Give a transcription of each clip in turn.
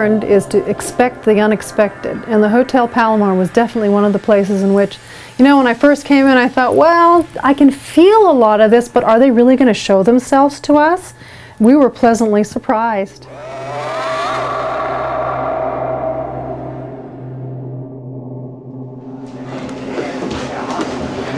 Learned is to expect the unexpected, and the Hotel Palomar was definitely one of the places in which, you know, when I first came in, I thought, well, I can feel a lot of this, but are they really going to show themselves to us? We were pleasantly surprised.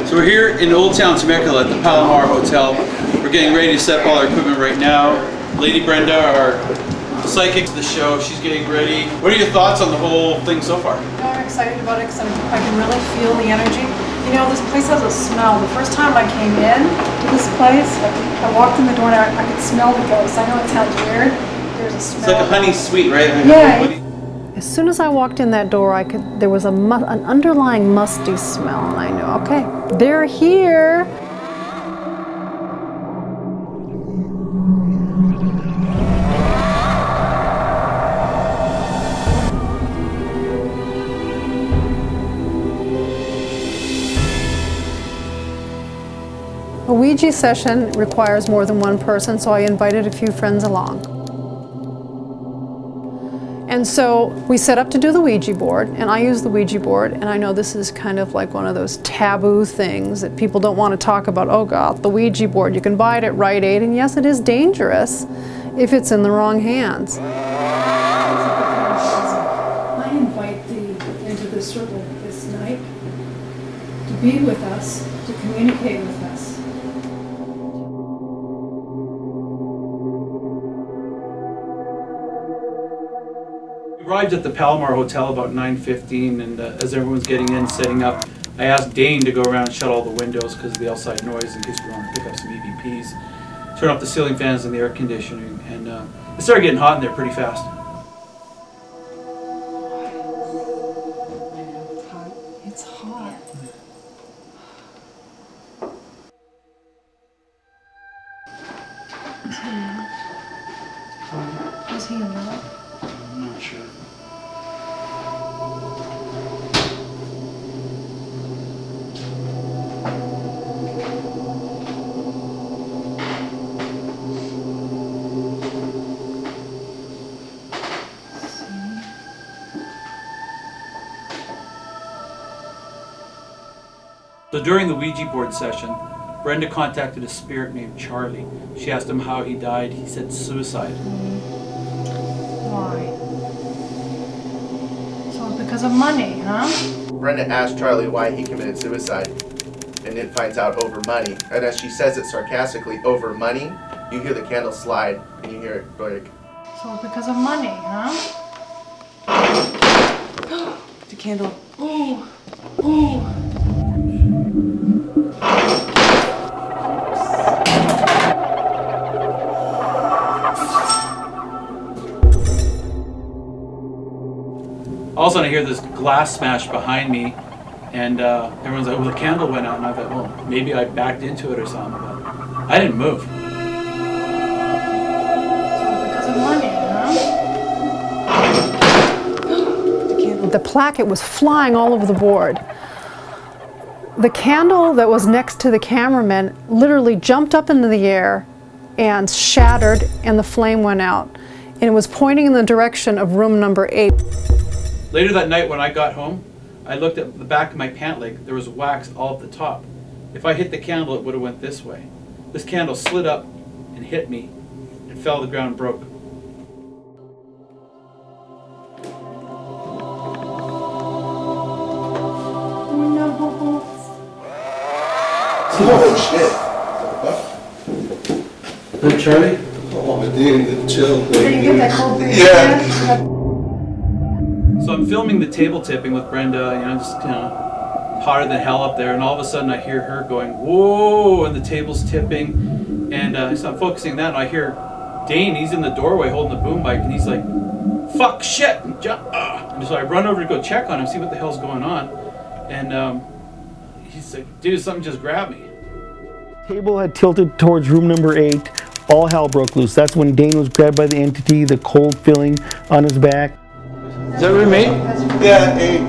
So we're here in Old Town Temecula at the Palomar Hotel. We're getting ready to set up all our equipment right now. Lady Brenda, our psychic to the show, she's getting ready. What are your thoughts on the whole thing so far? I'm excited about it because I can really feel the energy. You know, this place has a smell. The first time I came in to this place, I, I walked in the door and I, I could smell the ghost. I know it sounds weird. There's a smell. It's like a honey sweet, right? Yeah. As soon as I walked in that door, I could. There was a an underlying musty smell, and I knew, okay, they're here. A session requires more than one person, so I invited a few friends along. And so we set up to do the Ouija board, and I use the Ouija board, and I know this is kind of like one of those taboo things that people don't want to talk about. Oh God, the Ouija board, you can buy it at Rite Aid, and yes, it is dangerous if it's in the wrong hands. I invite thee into the circle this night to be with us, to communicate with arrived at the Palomar Hotel about 9.15 and uh, as everyone's getting in, setting up, I asked Dane to go around and shut all the windows because of the outside noise in case we want to pick up some EVPs. Turn off the ceiling fans and the air conditioning and uh, it started getting hot in there pretty fast. So during the Ouija board session, Brenda contacted a spirit named Charlie. She asked him how he died. He said suicide. Why? So it's because of money, huh? Brenda asked Charlie why he committed suicide, and it finds out over money. And as she says it sarcastically, over money, you hear the candle slide, and you hear it go like, So because of money, huh? The candle. Of a sudden, I hear this glass smash behind me, and uh, everyone's like, "Oh, the candle went out." And I thought, "Well, maybe I backed into it or something." But I didn't move. The placket was flying all over the board. The candle that was next to the cameraman literally jumped up into the air and shattered, and the flame went out. And it was pointing in the direction of room number eight. Later that night, when I got home, I looked at the back of my pant leg. There was wax all at the top. If I hit the candle, it would have went this way. This candle slid up and hit me, and fell to the ground and broke. Oh shit. Hey, Charlie. Oh, my dude, the chill Did you get that cold breeze? Yeah. So I'm filming the table tipping with Brenda, you know, just you know, hotter than hell up there, and all of a sudden I hear her going, "Whoa!" and the table's tipping, and uh, so I'm focusing that, and I hear Dane. He's in the doorway holding the boom mic, and he's like, "Fuck shit!" And, ju- uh, and so I run over to go check on him, see what the hell's going on, and um, he's like, "Dude, something just grabbed me." Table had tilted towards room number eight. All hell broke loose. That's when Dane was grabbed by the entity, the cold feeling on his back. Is that room eight? Yeah, eight.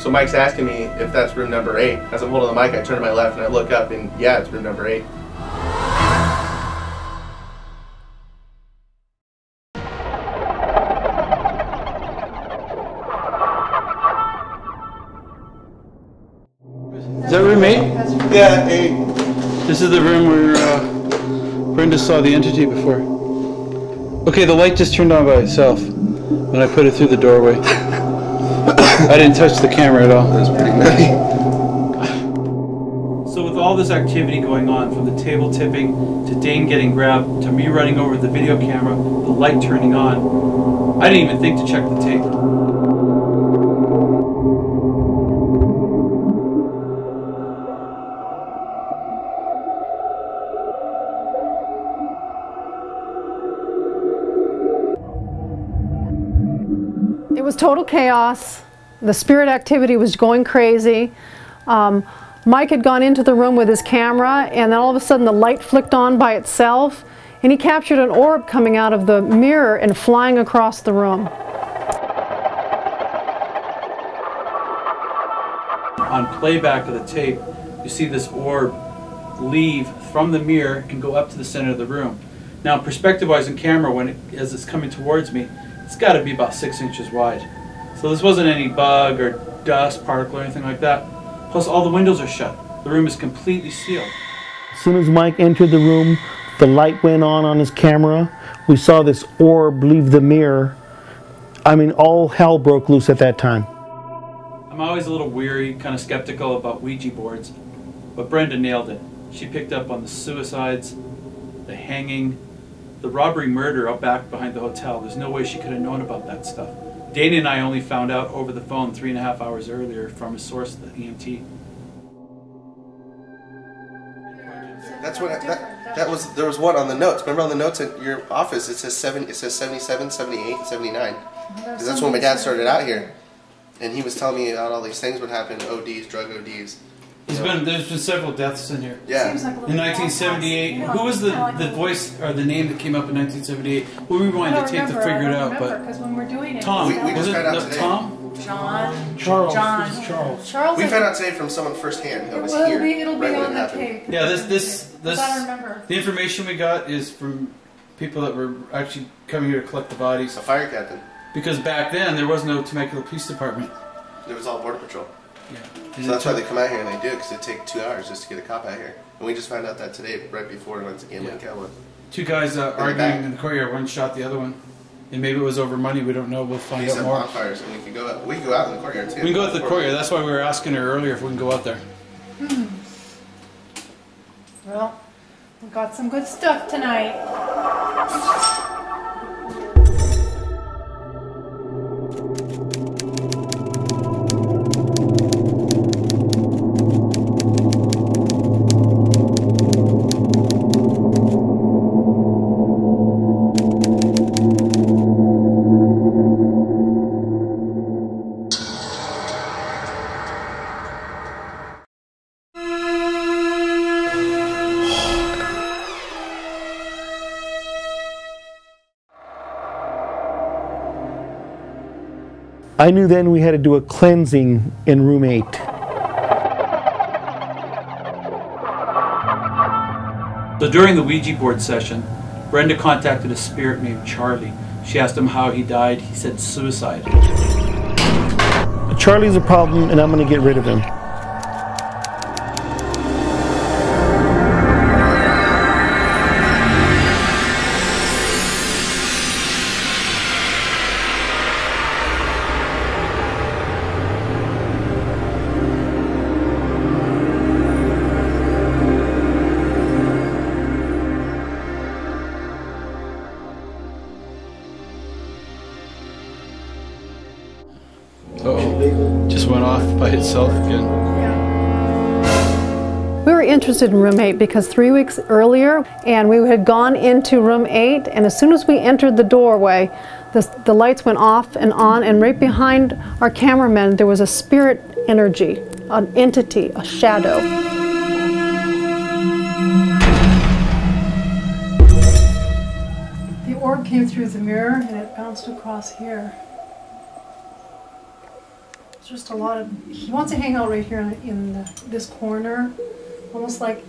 So Mike's asking me if that's room number eight. As I'm holding the mic, I turn to my left and I look up, and yeah, it's room number eight. Is that room eight? Yeah, eight. This is the room where uh, Brenda saw the entity before. Okay, the light just turned on by itself when I put it through the doorway. I didn't touch the camera at all. That's pretty nutty. So with all this activity going on, from the table tipping to Dane getting grabbed to me running over the video camera, the light turning on, I didn't even think to check the tape. Total chaos. The spirit activity was going crazy. Um, Mike had gone into the room with his camera, and then all of a sudden the light flicked on by itself, and he captured an orb coming out of the mirror and flying across the room. On playback of the tape, you see this orb leave from the mirror and go up to the center of the room. Now, perspective-wise in camera, when it, as it's coming towards me, it's got to be about six inches wide. So this wasn't any bug or dust particle or anything like that. Plus, all the windows are shut. The room is completely sealed. As soon as Mike entered the room, the light went on on his camera. We saw this orb leave the mirror. I mean, all hell broke loose at that time. I'm always a little weary, kind of skeptical about Ouija boards, but Brenda nailed it. She picked up on the suicides, the hanging, the robbery murder out back behind the hotel. There's no way she could have known about that stuff. Dana and I only found out over the phone three and a half hours earlier from a source, the EMT. That's what that, that was. There was one on the notes. Remember on the notes at your office, it says seven. It says 77, 78, 79. Because that's when my dad started out here, and he was telling me about all these things would happen: ODs, drug ODs. There's been there's been several deaths in here. Yeah. Seems like a In 1978, who was the, the voice or the name that came up in 1978? Well, we rewind the tape to figure it out, but because when we're doing it, Tom We- we was just it found out no. Tom? John, Charles. John, Charles. Charles. We is- found out today from someone firsthand that was well, here. it'll be, it'll right when on the tape. Yeah, this this this I remember. the information we got is from people that were actually coming here to collect the bodies. A fire captain. Because back then there was no Temecula Police Department. It was all border patrol. Yeah. So that's why they come out here and they do it because it take two hours just to get a cop out here. And we just found out that today, right before we went to Gambling Yeah. Cowboy. Two guys uh, the arguing back. in the courtyard. One shot the other one, and maybe it was over money. We don't know. We'll find He out set more. bonfires and we can go out. We could go out in the courtyard too. We can go at the courtyard. That's why we were asking her earlier if we can go out there. Hmm. Well, we got some good stuff tonight. I knew then we had to do a cleansing in room 8. So during the Ouija board session, Brenda contacted a spirit named Charlie. She asked him how he died. He said suicide. Charlie's a problem, and I'm going to get rid of him. Just went off by itself again. We were interested in room 8 because three weeks earlier, and we had gone into room 8, and as soon as we entered the doorway, the, the lights went off and on, and right behind our cameraman, there was a spirit energy, an entity, a shadow. The orb came through the mirror and it bounced across here just a lot of, he wants to hang out right here in the, this corner, almost like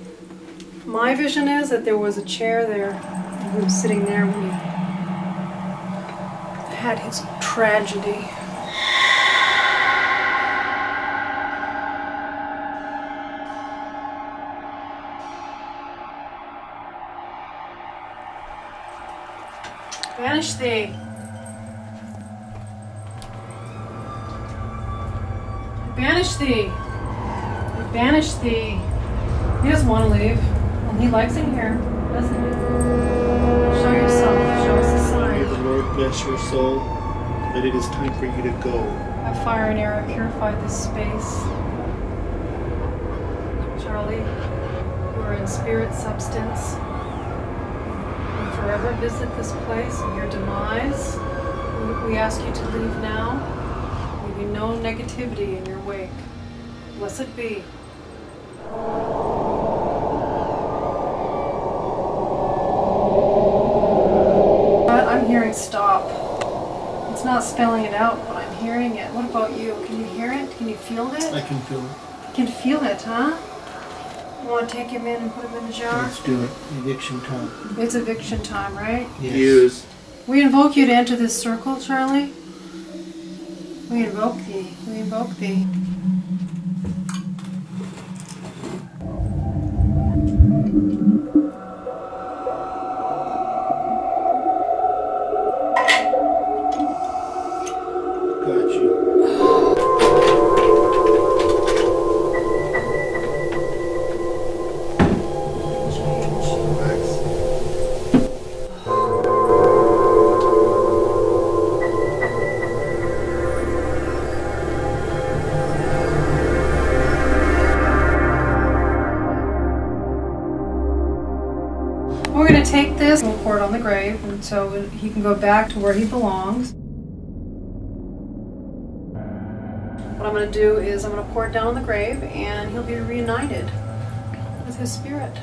my vision is that there was a chair there, and he was sitting there when he had his tragedy. Vanish thee. Banish thee. I banish thee. He doesn't want to leave. And he likes it here, doesn't he? Show yourself. Show us a sign. May the Lord bless your soul, that it is time for you to go. Have fire and air purify this space. Charlie, you are in spirit substance. And forever visit this place and your demise. We- We ask you to leave now. May be no negativity in your wake. Blessed be. But I'm hearing stop. It's not spelling it out, but I'm hearing it. What about you? Can you hear it? Can you feel it? I can feel it. You can feel it, huh? You want to take him in and put him in the jar? Let's do it. Eviction time. It's eviction time, right? Yes. Use. We invoke you to enter this circle, Charlie. We invoke thee. We invoke thee. Got grave, and so he can go back to where he belongs. What I'm going to do is I'm going to pour it down on the grave, and he'll be reunited with his spirit.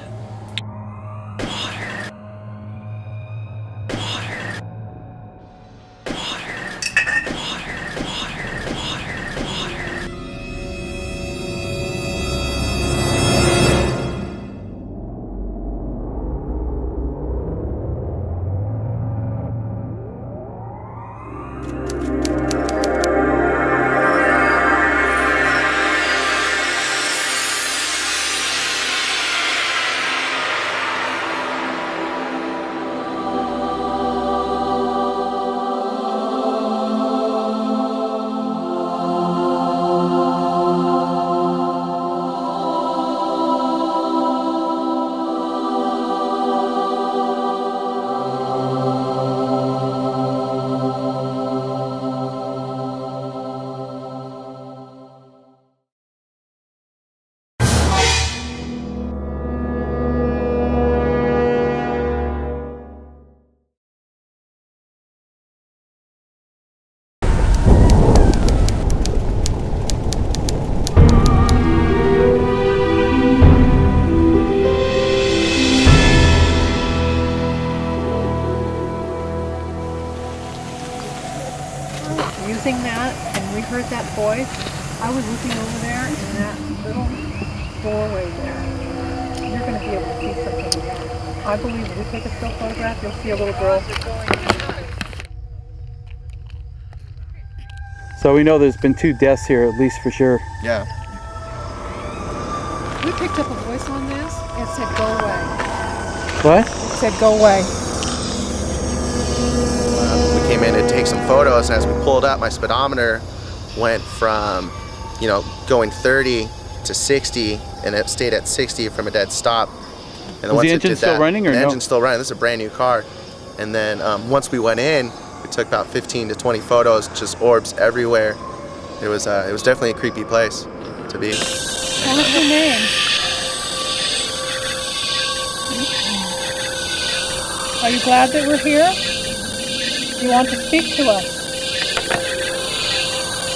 Using that and we heard that voice, I was looking over there in that little doorway there. You're going to be able to see something. I believe if we take a still photograph, you'll see a little girl. So we know there's been two deaths here, at least for sure. Yeah. We picked up a voice on this. It said, go away. What? It said, go away. We came in to take some photos, and as we pulled up, my speedometer went from, you know, going 30 to 60, and it stayed at 60 from a dead stop. And then Was the once it engine did still that- running or the no? engine's still running. This is a brand new car. And then um, once we went in, we took about 15 to 20 photos, just orbs everywhere. It was uh, it was definitely a creepy place to be. Tell us your name. Are you glad that we're here? You want to speak to us?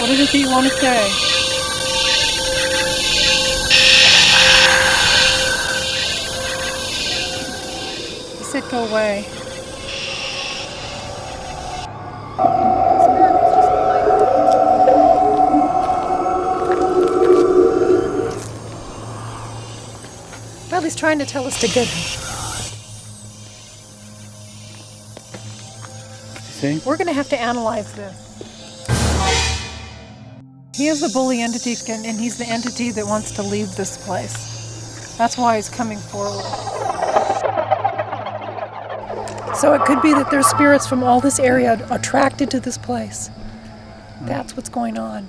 What is it that you want to say? He said, go away. Well, he's trying to tell us to get. See? We're going to have to analyze this. He is the bully entity, and he's the entity that wants to leave this place. That's why he's coming forward. So it could be that there's spirits from all this area attracted to this place. That's what's going on.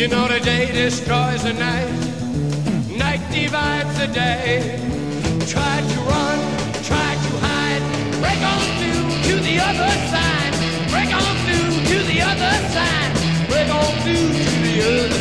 You know the day destroys the night, night divides the day. Try to run, try to hide, break on through to the other side, break on through to the other side, break on through to the other